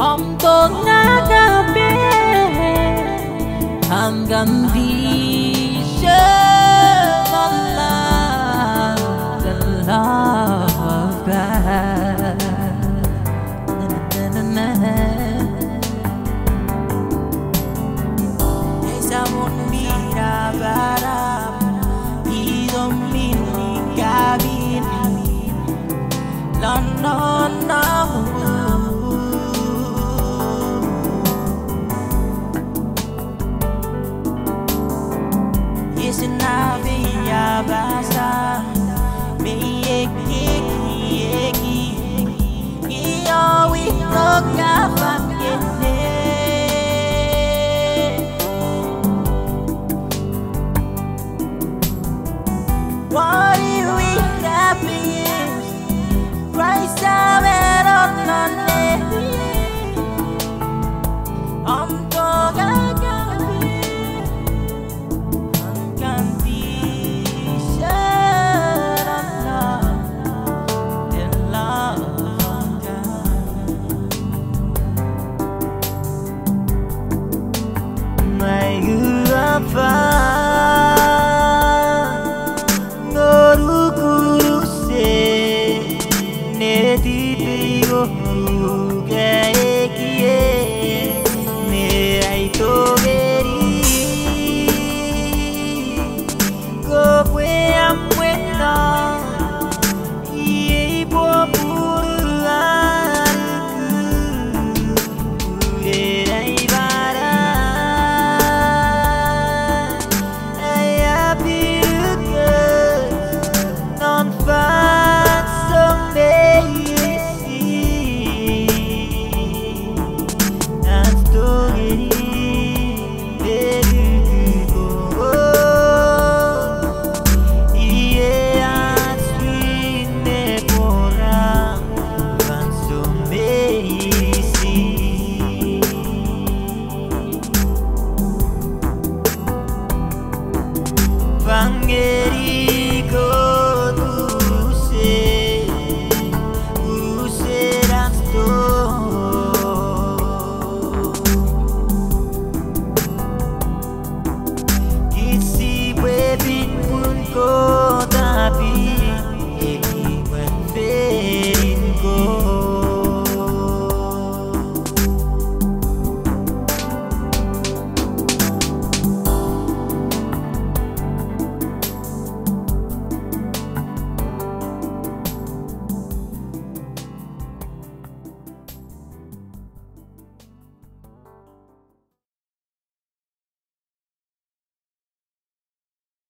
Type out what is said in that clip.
Hom to nga gabi hanggang di siya love the love of God. Na, na, na, na. Esa bonita para y dominica No, no, no. Isinabiya basa Me eki go, yeah, yeah, yeah, yeah, yeah, yeah, yeah,